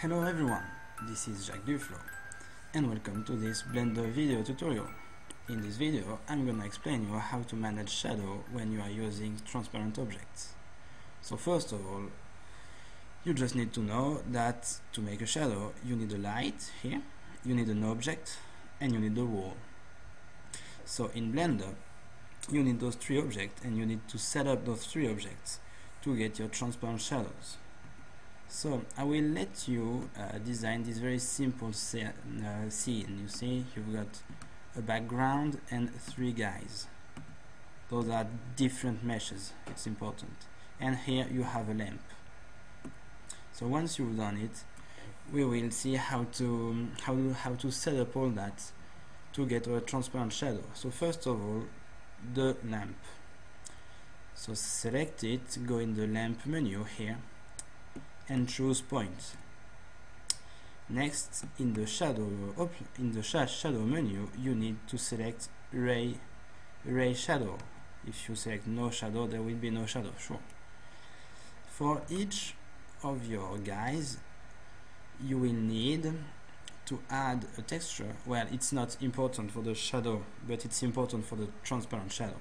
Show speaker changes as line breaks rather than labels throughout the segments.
Hello everyone, this is Jacques Duflos and welcome to this Blender video tutorial. In this video I'm gonna explain you how to manage shadow when you are using transparent objects. So first of all, you just need to know that to make a shadow you need a light here, you need an object and you need a wall. So in Blender you need those three objects and you need to set up those three objects to get your transparent shadows. So I will let you uh, design this very simple uh, scene. You see, you've got a background and three guys. Those are different meshes. It's important. And here you have a lamp. So once you've done it, we will see how to how to, how to set up all that to get a transparent shadow. So first of all, the lamp. So select it, go in the lamp menu here and choose point. Next, in the shadow in the sh shadow menu, you need to select ray ray shadow. If you select no shadow, there will be no shadow. Sure. For each of your guys, you will need to add a texture. Well, it's not important for the shadow, but it's important for the transparent shadow.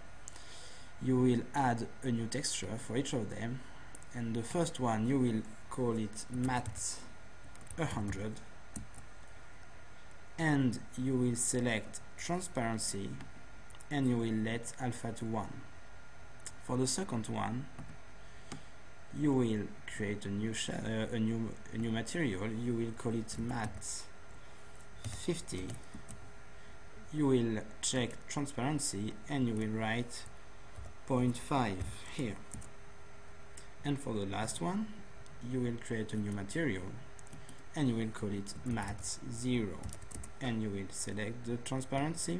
You will add a new texture for each of them, and the first one you will call it matte 100 and you will select transparency and you will let alpha to 1 for the second one you will create a new uh, a new a new material. You will call it matte 50 you will check transparency and you will write 0.5 here. And for the last one you will create a new material and you will call it matte 0 and you will select the transparency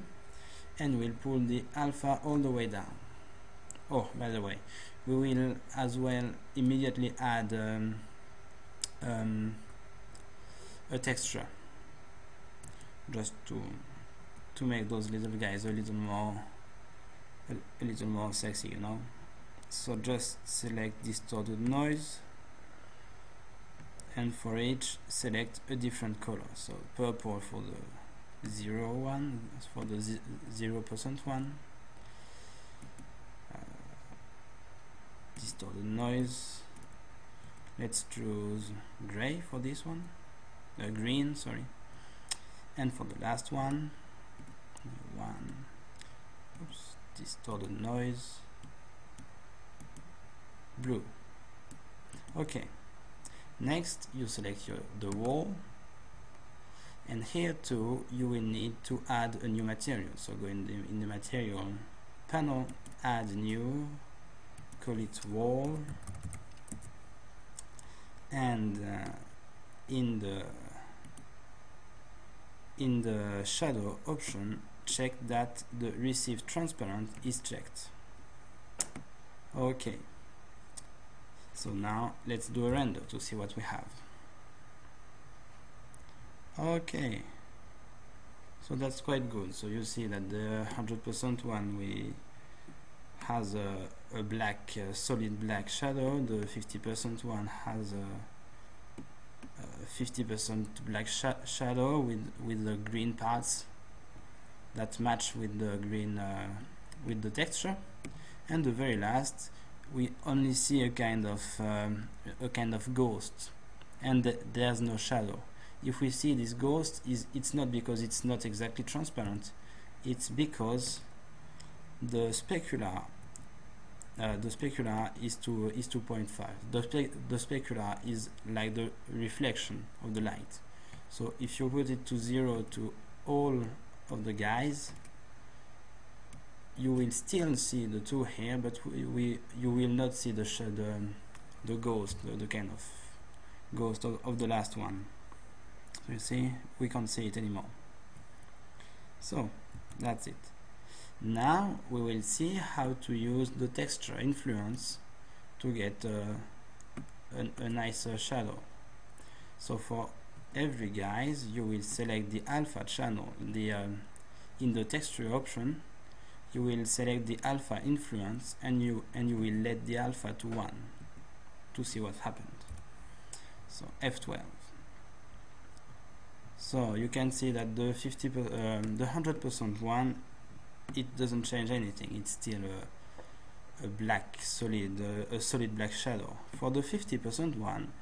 and we'll pull the alpha all the way down. Oh by the way we will as well immediately add um, um, a texture just to to make those little guys a little more a, a little more sexy you know? So just select distorted noise and for each select a different color. So purple for the zero one for the zero percent one. Uh, distorted noise. Let's choose gray for this one. Uh, green sorry. And for the last one one. Oops distorted noise. Blue. Okay next you select your the wall. And here too you will need to add a new material. So go in the, in the material panel add new call it wall. And uh, in the in the shadow option check that the receive transparent is checked. Okay so now let's do a render to see what we have. Okay. So that's quite good. So you see that the 100% one we has a, a black uh, solid black shadow. The 50% one has a 50% black sh shadow with with the green parts that match with the green uh, with the texture. And the very last we only see a kind of um, a kind of ghost and th there's no shadow. If we see this ghost is it's not because it's not exactly transparent. It's because the specular uh, the specular is to is 2.5 the, spe the specular is like the reflection of the light. So if you put it to zero to all of the guys you will still see the two here but we, we you will not see the the, the ghost the, the kind of ghost of, of the last one. So you see we can't see it anymore. So that's it. Now we will see how to use the texture influence to get uh, a, a nicer shadow. So for every guys you will select the alpha channel the um, in the texture option you will select the alpha influence and you and you will let the alpha to 1 to see what happened. So F12 so you can see that the 50 per, um, the 100% one it doesn't change anything. It's still a, a black solid uh, a solid black shadow. For the 50% one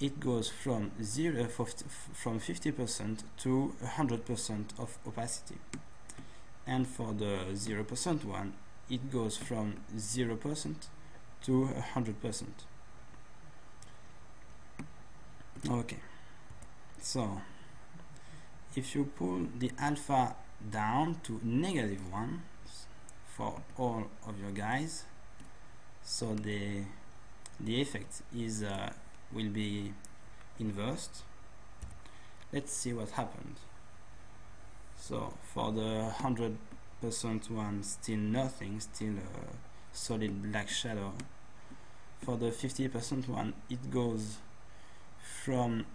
it goes from zero uh, from 50% to 100% of opacity and for the 0% one it goes from 0% to 100% okay. So if you pull the alpha down to negative 1 for all of your guys so the the effect is uh, will be inversed. Let's see what happened so for the 100% one still nothing still a solid black shadow. For the 50% one it goes from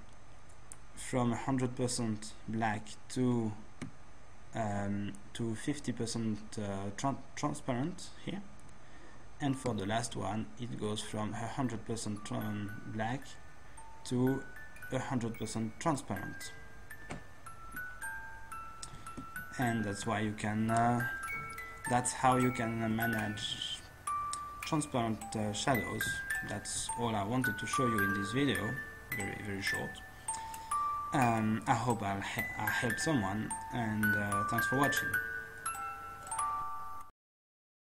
from 100% black to um, to 50% uh, tra transparent here. And for the last one it goes from 100% black to 100% transparent and that's why you can uh, that's how you can manage transparent uh, shadows. That's all I wanted to show you in this video. Very very short. Um, I hope I'll, he I'll help someone and uh, thanks for watching